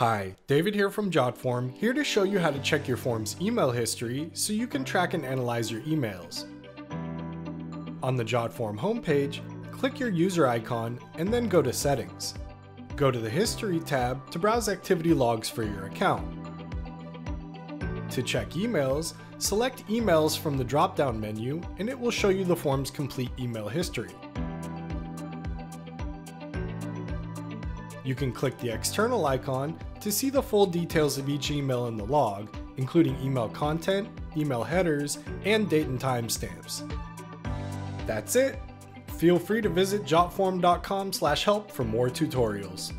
Hi, David here from JotForm, here to show you how to check your form's email history so you can track and analyze your emails. On the JotForm homepage, click your user icon and then go to Settings. Go to the History tab to browse activity logs for your account. To check emails, select Emails from the drop-down menu and it will show you the form's complete email history. You can click the external icon to see the full details of each email in the log, including email content, email headers, and date and time stamps. That's it! Feel free to visit jotform.com/help for more tutorials.